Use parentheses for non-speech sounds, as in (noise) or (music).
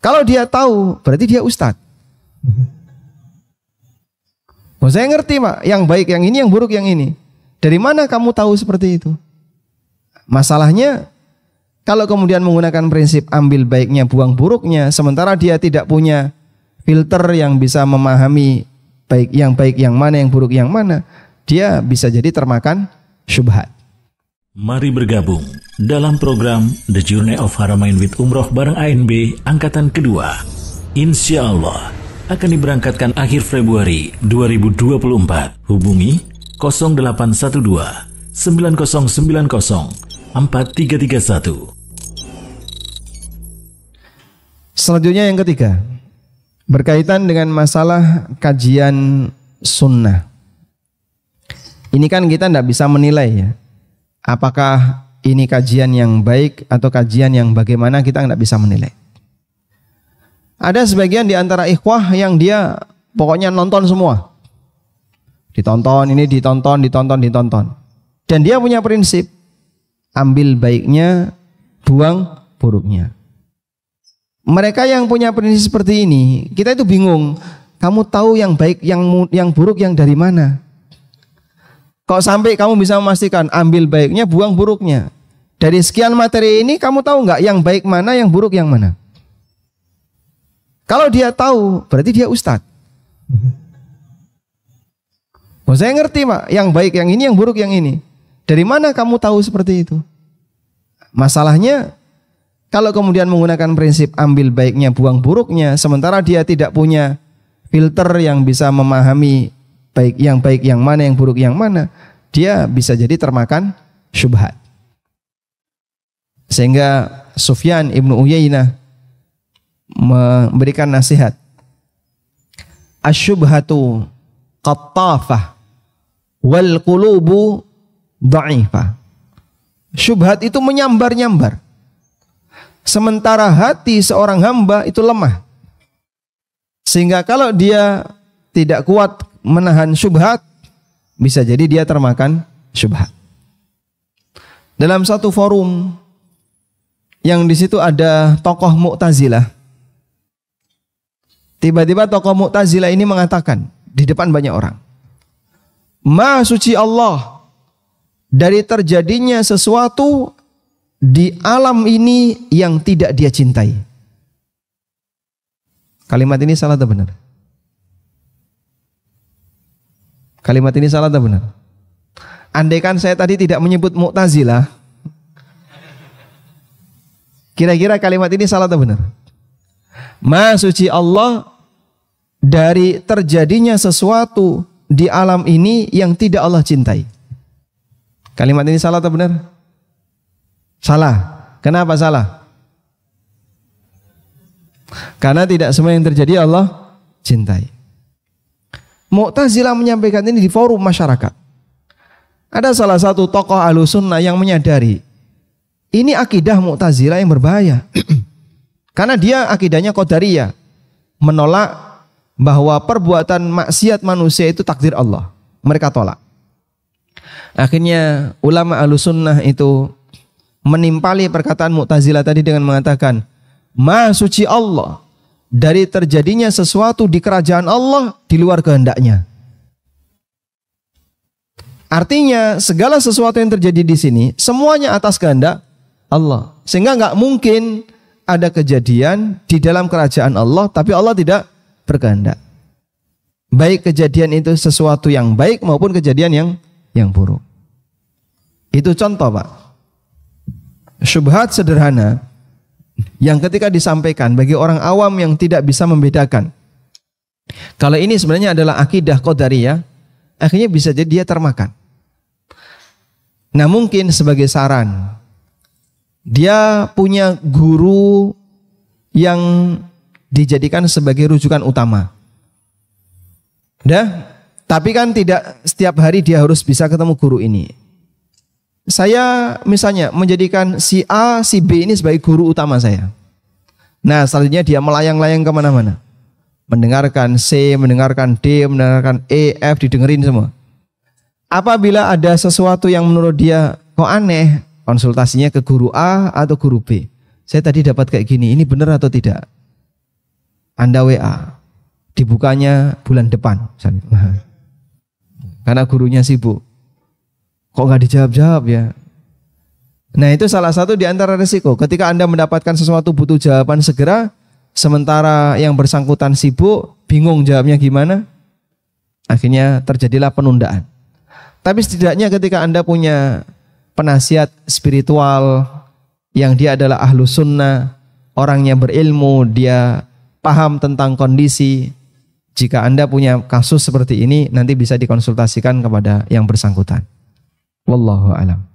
Kalau dia tahu, berarti dia ustadz. (laughs) Oh, saya ngerti pak, yang baik yang ini, yang buruk yang ini. Dari mana kamu tahu seperti itu? Masalahnya, kalau kemudian menggunakan prinsip ambil baiknya, buang buruknya, sementara dia tidak punya filter yang bisa memahami baik yang baik yang mana, yang buruk yang mana, dia bisa jadi termakan syubhat. Mari bergabung dalam program The Journey of Haramain with Umroh bareng ANB Angkatan Kedua. Insya Allah akan diberangkatkan akhir Februari 2024. Hubungi 0812 9090 4331. Selanjutnya yang ketiga, berkaitan dengan masalah kajian sunnah. Ini kan kita tidak bisa menilai ya, apakah ini kajian yang baik atau kajian yang bagaimana kita tidak bisa menilai. Ada sebagian di antara ikhwah yang dia pokoknya nonton semua. Ditonton, ini ditonton, ditonton, ditonton. Dan dia punya prinsip, ambil baiknya, buang buruknya. Mereka yang punya prinsip seperti ini, kita itu bingung. Kamu tahu yang baik, yang yang buruk yang dari mana? Kok sampai kamu bisa memastikan ambil baiknya, buang buruknya? Dari sekian materi ini, kamu tahu nggak yang baik mana, yang buruk yang mana? Kalau dia tahu, berarti dia ustadz. Oh, saya ngerti pak, yang baik yang ini, yang buruk yang ini. Dari mana kamu tahu seperti itu? Masalahnya, kalau kemudian menggunakan prinsip ambil baiknya, buang buruknya, sementara dia tidak punya filter yang bisa memahami baik yang baik yang mana, yang buruk yang mana, dia bisa jadi termakan syubhat. Sehingga Sufyan ibnu Uyainah memberikan nasihat. Asyubhatu qattafah wal qulubu dha'ifah. Syubhat itu menyambar-nyambar. Sementara hati seorang hamba itu lemah. Sehingga kalau dia tidak kuat menahan syubhat, bisa jadi dia termakan syubhat. Dalam satu forum yang di situ ada tokoh Mu'tazilah Tiba-tiba tokoh Mu'tazilah ini mengatakan di depan banyak orang. Ma suci Allah dari terjadinya sesuatu di alam ini yang tidak dia cintai. Kalimat ini salah atau benar? Kalimat ini salah atau benar? Andaikan saya tadi tidak menyebut Mu'tazilah, kira-kira kalimat ini salah atau benar? Ma suci Allah dari terjadinya sesuatu di alam ini yang tidak Allah cintai. Kalimat ini salah atau benar? Salah. Kenapa salah? Karena tidak semua yang terjadi Allah cintai. Mu'tazilah menyampaikan ini di forum masyarakat. Ada salah satu tokoh alusunnah yang menyadari ini akidah Mu'tazilah yang berbahaya. (clears throat) Karena dia akidahnya Qadariyah. Menolak bahwa perbuatan maksiat manusia itu takdir Allah. Mereka tolak. Akhirnya ulama sunnah itu menimpali perkataan Mu'tazilah tadi dengan mengatakan, Ma suci Allah dari terjadinya sesuatu di kerajaan Allah di luar kehendaknya. Artinya segala sesuatu yang terjadi di sini semuanya atas kehendak Allah. Sehingga nggak mungkin ada kejadian di dalam kerajaan Allah tapi Allah tidak berkehendak. Baik kejadian itu sesuatu yang baik maupun kejadian yang yang buruk. Itu contoh, Pak. Syubhat sederhana yang ketika disampaikan bagi orang awam yang tidak bisa membedakan. Kalau ini sebenarnya adalah akidah qadariyah, akhirnya bisa jadi dia termakan. Nah, mungkin sebagai saran dia punya guru yang dijadikan sebagai rujukan utama. Dah, tapi kan tidak setiap hari dia harus bisa ketemu guru ini. Saya misalnya menjadikan si A, si B ini sebagai guru utama saya. Nah, selanjutnya dia melayang-layang ke mana-mana. Mendengarkan C, mendengarkan D, mendengarkan E, F, didengerin semua. Apabila ada sesuatu yang menurut dia kok aneh, konsultasinya ke guru A atau guru B. Saya tadi dapat kayak gini, ini benar atau tidak? Anda WA, dibukanya bulan depan. (laughs) Karena gurunya sibuk. Kok nggak dijawab-jawab ya? Nah itu salah satu di antara resiko. Ketika Anda mendapatkan sesuatu butuh jawaban segera, sementara yang bersangkutan sibuk, bingung jawabnya gimana, akhirnya terjadilah penundaan. Tapi setidaknya ketika Anda punya penasihat spiritual yang dia adalah ahlu sunnah, orangnya berilmu, dia paham tentang kondisi. Jika Anda punya kasus seperti ini, nanti bisa dikonsultasikan kepada yang bersangkutan. Wallahu alam.